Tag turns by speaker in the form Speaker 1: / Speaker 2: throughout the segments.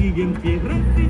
Speaker 1: Yo resistiré.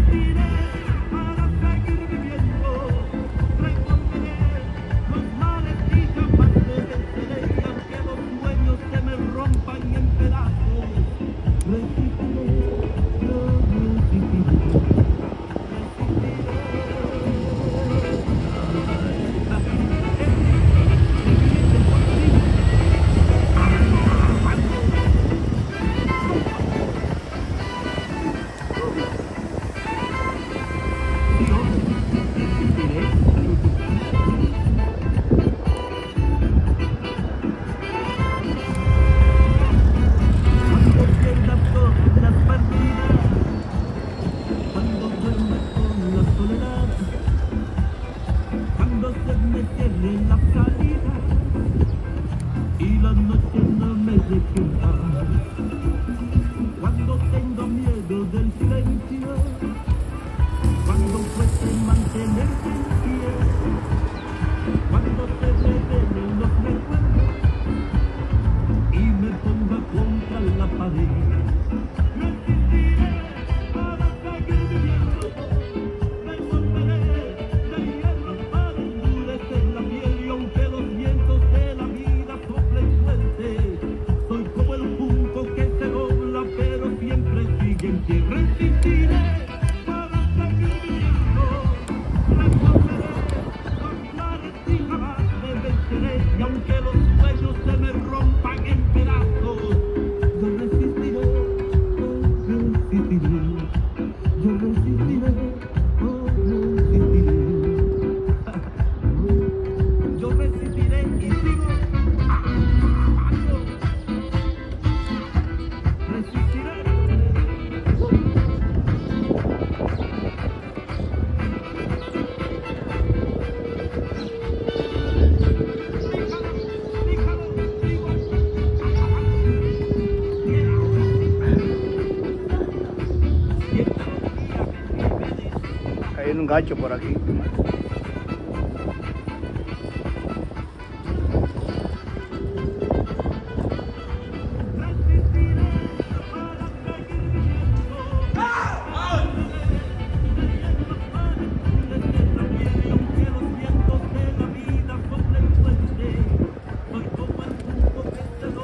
Speaker 2: cacho por aquí.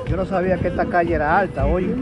Speaker 2: Yo no sabía que esta calle era alta, oye.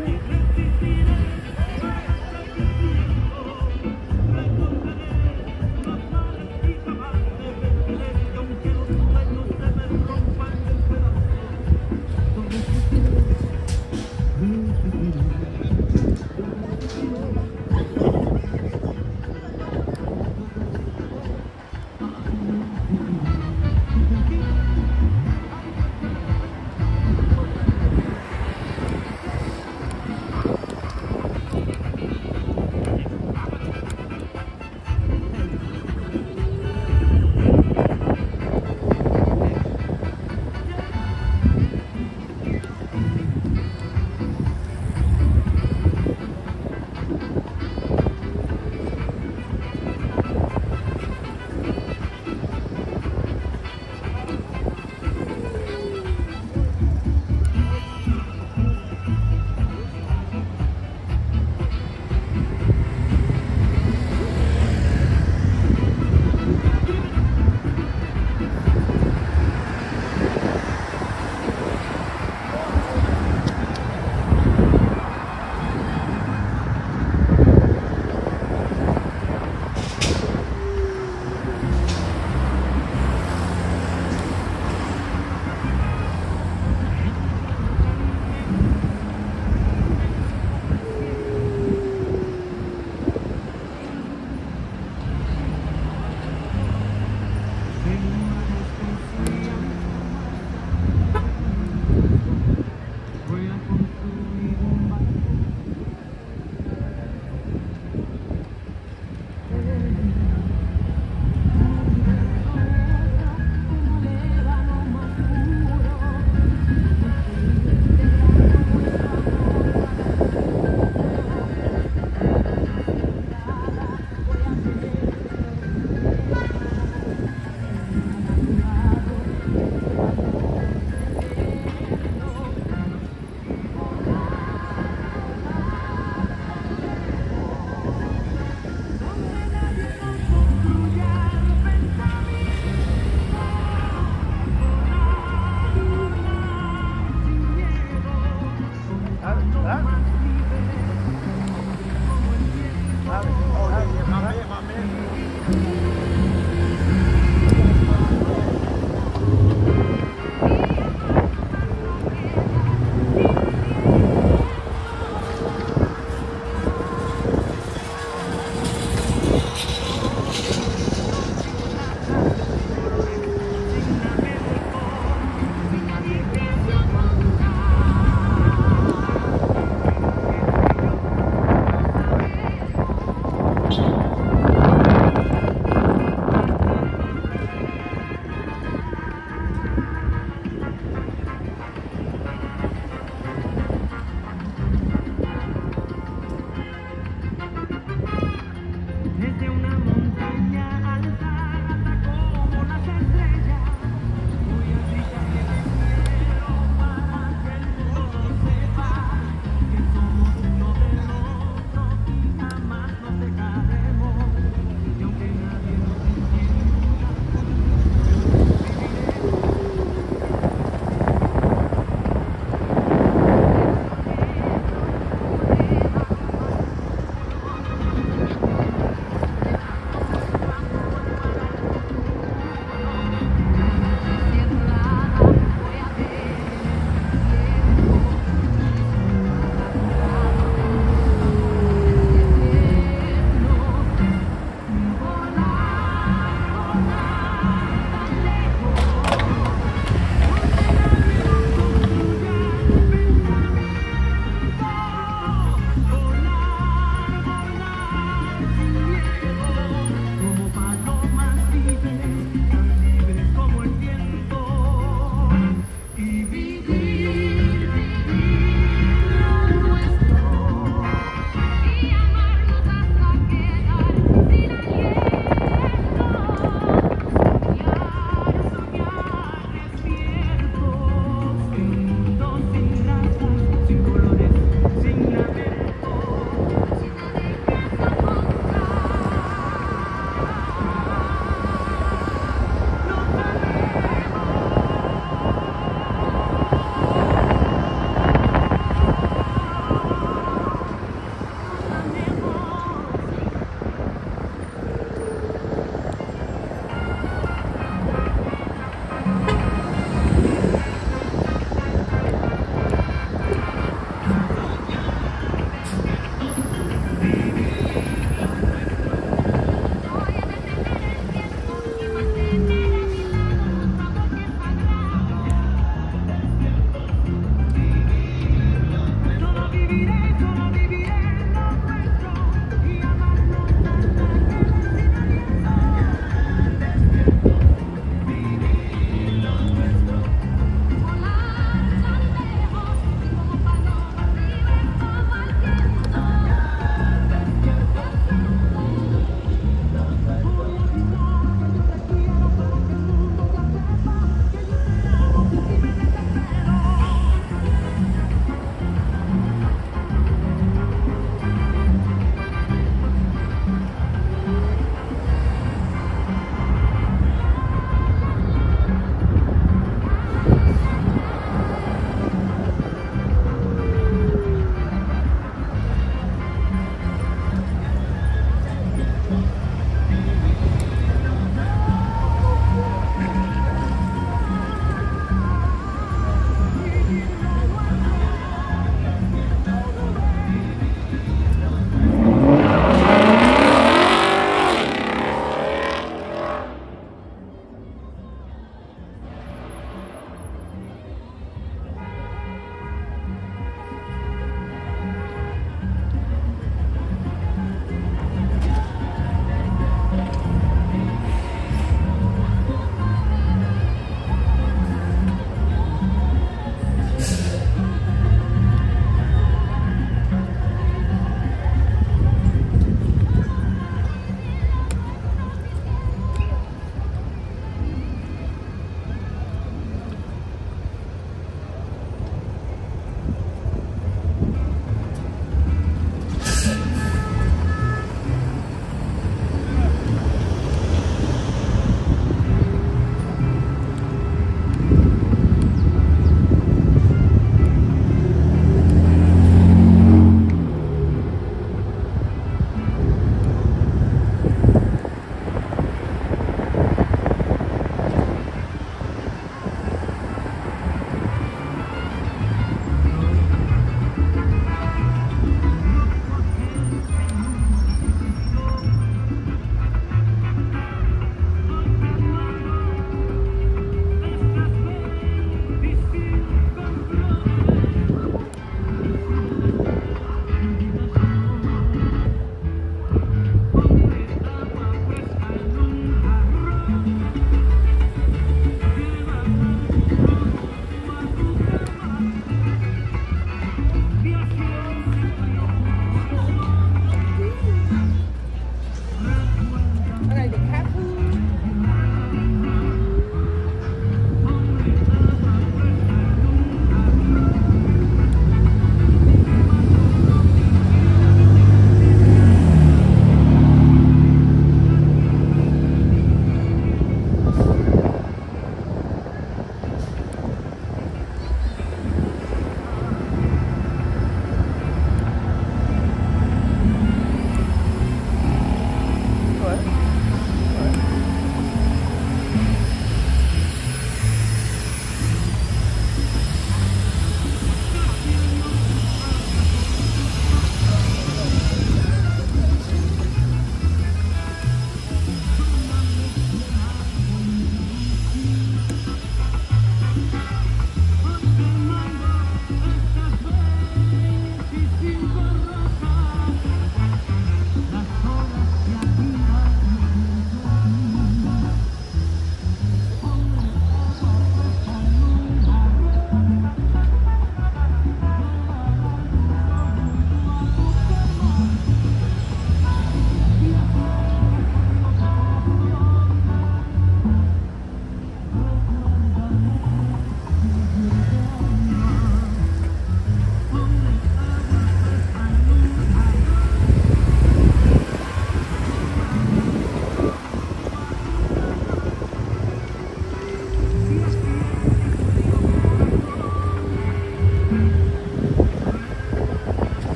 Speaker 2: Okay.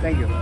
Speaker 2: Thank you.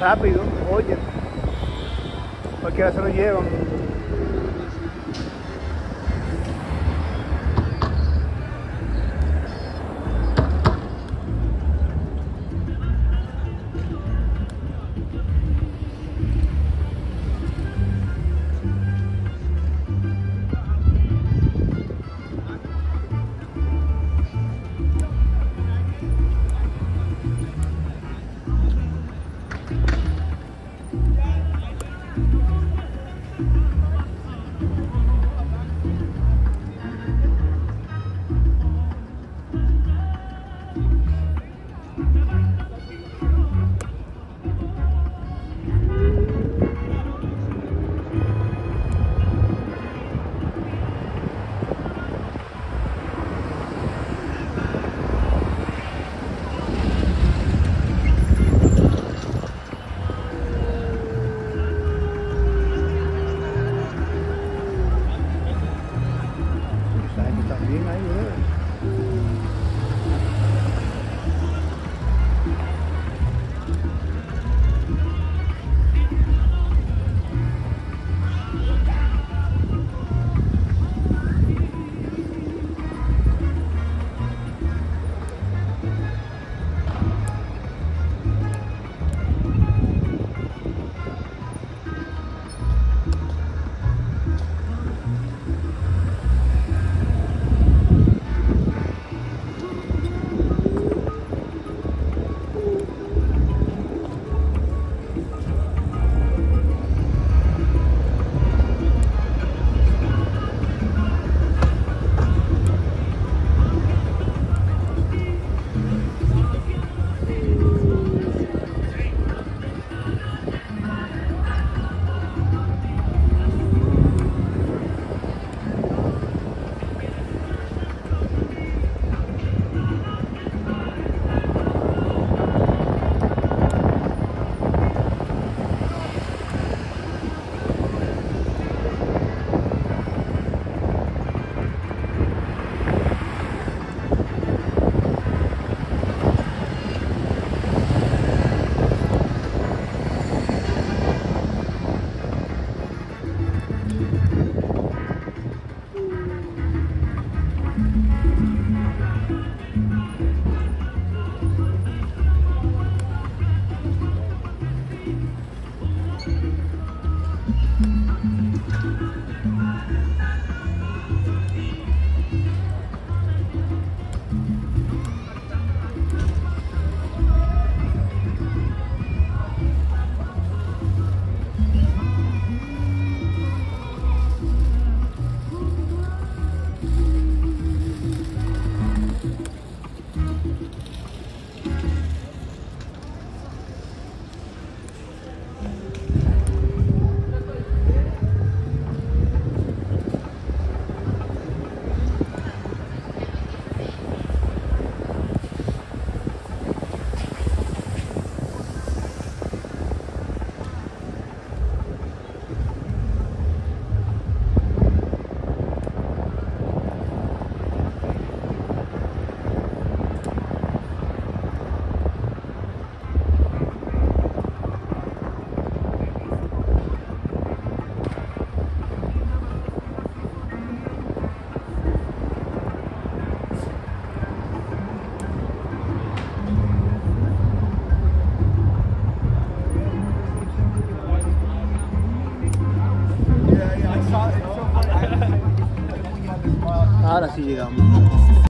Speaker 2: Rápido, oye. Cualquiera se lo llevan. 是这个